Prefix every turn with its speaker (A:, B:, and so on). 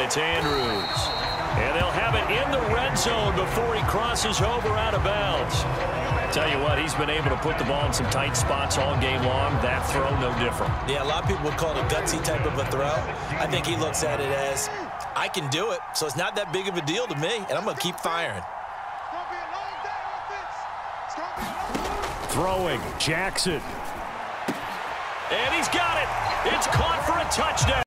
A: It's Andrews. And they'll have it in the red zone before he crosses over out of bounds. Tell you what, he's been able to put the ball in some tight spots all game long. That throw, no different.
B: Yeah, a lot of people would call it a gutsy type of a throw. I think he looks at it as, I can do it, so it's not that big of a deal to me, and I'm going to keep firing.
A: Throwing, Jackson. And he's got it. It's caught for a touchdown.